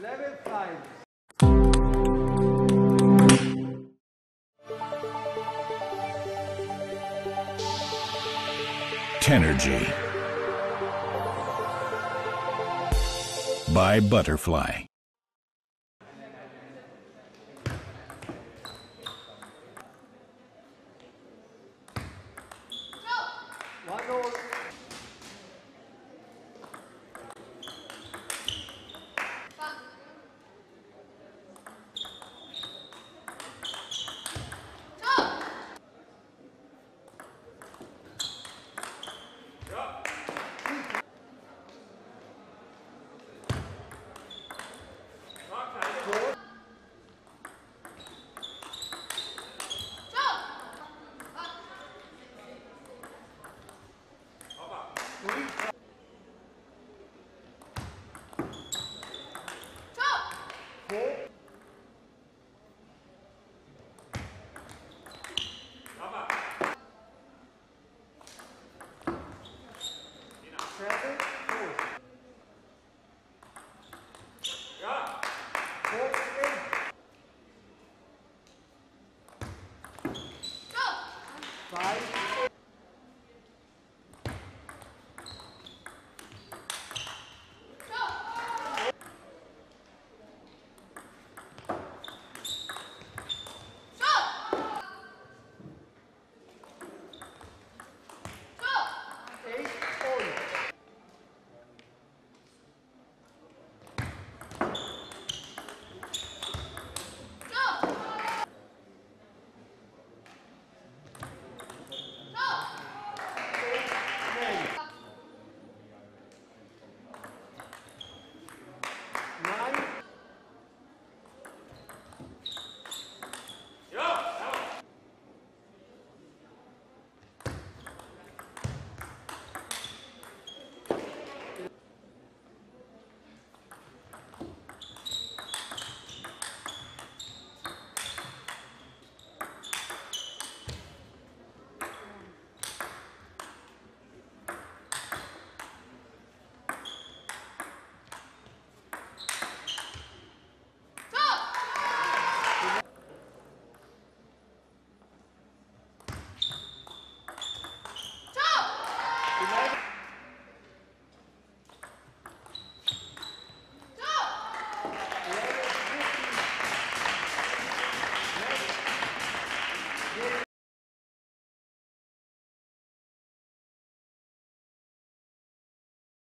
Level 5. Tenergy by Butterfly. Four.